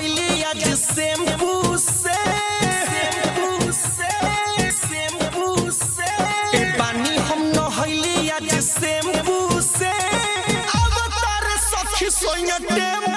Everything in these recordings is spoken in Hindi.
होइली आज शैम्पू से शैम्पू से शैम्पू से ए पानी हम न होइली आज शैम्पू से अब तारे सखी सोइया टेम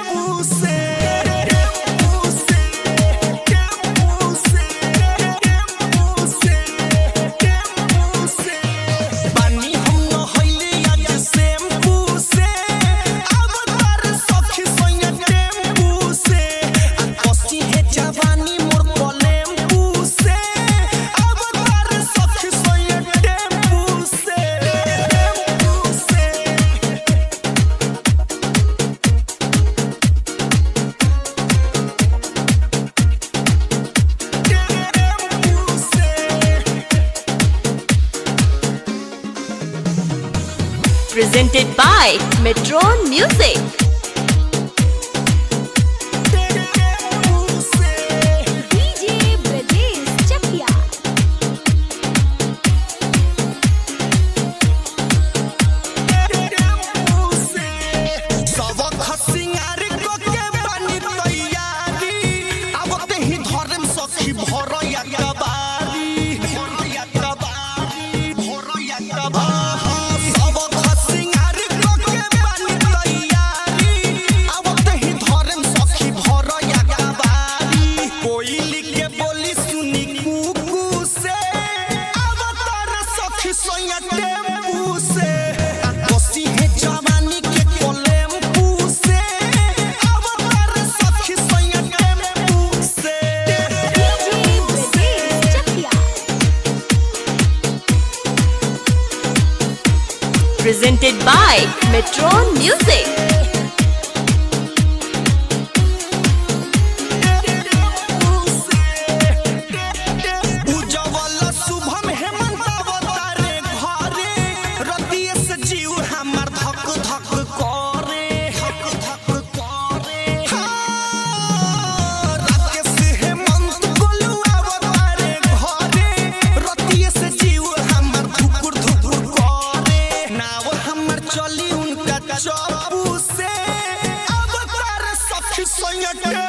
Presented by Metron Music. Presented by Metron Music. चली उनका चप्पू से अब कर सखी संगटे